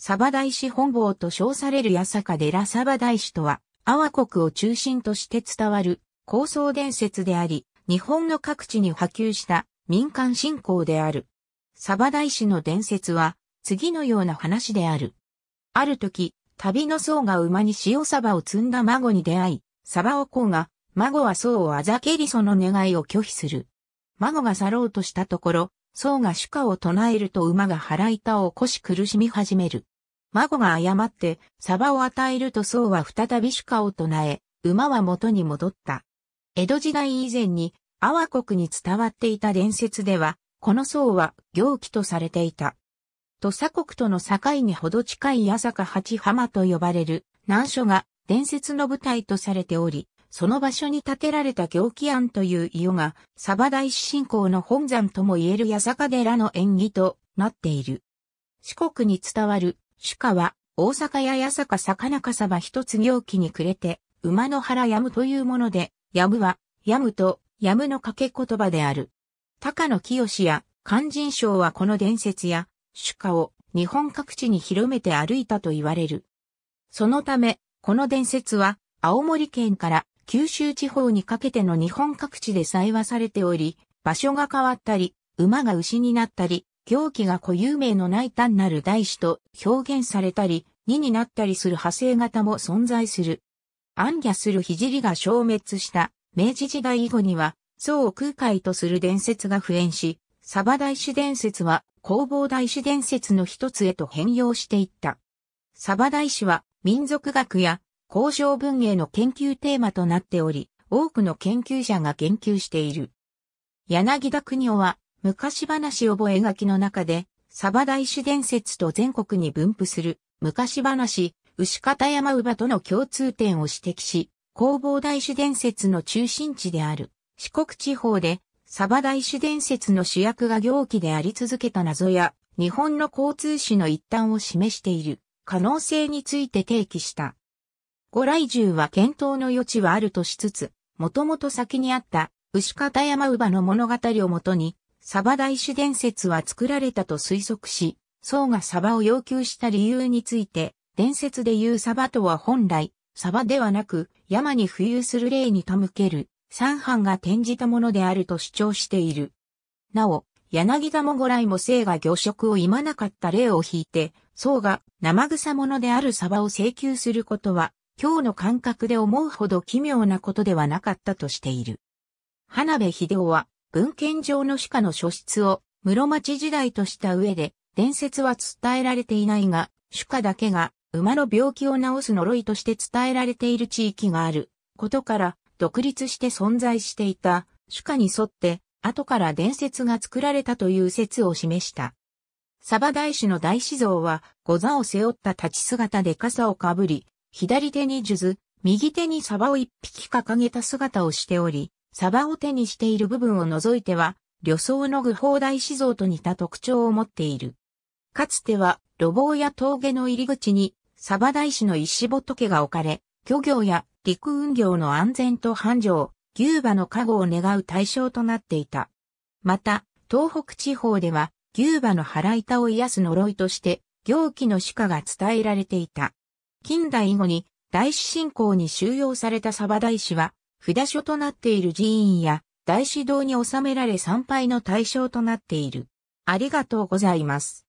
サバ大師本坊と称される八坂寺サバ大師とは、阿波国を中心として伝わる高層伝説であり、日本の各地に波及した民間信仰である。サバ大師の伝説は次のような話である。ある時、旅の僧が馬に塩サバを積んだ孫に出会い、サバをこうが、孫は僧をあざけりその願いを拒否する。孫が去ろうとしたところ、僧が主歌を唱えると馬が腹板を起こし苦しみ始める。孫が誤ってサバを与えると僧は再び主歌を唱え、馬は元に戻った。江戸時代以前に阿波国に伝わっていた伝説では、この僧は行気とされていた。土佐国との境にほど近い八坂八浜と呼ばれる難所が伝説の舞台とされており、その場所に建てられた行基庵という伊予が、サバ大師信仰の本山とも言える八坂寺の縁起となっている。四国に伝わる主家は、大阪や八坂魚かさば一つ行基にくれて、馬の腹やむというもので、やむは、やむと、やむの掛け言葉である。高野清や勧進賞はこの伝説や、主家を日本各地に広めて歩いたと言われる。そのため、この伝説は、青森県から九州地方にかけての日本各地で採話されており、場所が変わったり、馬が牛になったり、行基が固有名のない単なる大師と表現されたり、二になったりする派生型も存在する。暗夜する聖が消滅した明治時代以後には、宋空海とする伝説が普遍し、サバ大師伝説は弘法大師伝説の一つへと変容していった。サバ大師は民族学や交渉文芸の研究テーマとなっており、多くの研究者が言及している。柳田国夫は昔話覚え書きの中で、サバ大師伝説と全国に分布する昔話、牛方山乳母との共通点を指摘し、弘法大師伝説の中心地である四国地方で、サバ大師伝説の主役が行基であり続けた謎や、日本の交通史の一端を示している可能性について提起した。ご来獣は検討の余地はあるとしつつ、もともと先にあった牛方山乳母の物語をもとに、サバ大師伝説は作られたと推測し、宋がサバを要求した理由について、伝説で言うサバとは本来、サバではなく、山に浮遊する霊に手向ける、三藩が転じたものであると主張している。なお、柳田もご来も生が魚食を言まなかった例を引いて、宋が生臭者であるサバを請求することは、今日の感覚で思うほど奇妙なことではなかったとしている。花部秀夫は、文献上の歯科の書出を室町時代とした上で、伝説は伝えられていないが、主家だけが馬の病気を治す呪いとして伝えられている地域があることから独立して存在していた主家に沿って後から伝説が作られたという説を示した。サバ大師の大師像は、御座を背負った立ち姿で傘をかぶり、左手に数珠、右手にサバを一匹掲げた姿をしており、サバを手にしている部分を除いては、旅装の具法大師像と似た特徴を持っている。かつては、路傍や峠の入り口に、サバ大師の石仏が置かれ、漁業や陸運業の安全と繁盛、牛馬の加護を願う対象となっていた。また、東北地方では、牛馬の腹板を癒す呪いとして、行基の主家が伝えられていた。近代後に、大師信仰に収容された鯖大師は、札所となっている寺院や大師堂に収められ参拝の対象となっている。ありがとうございます。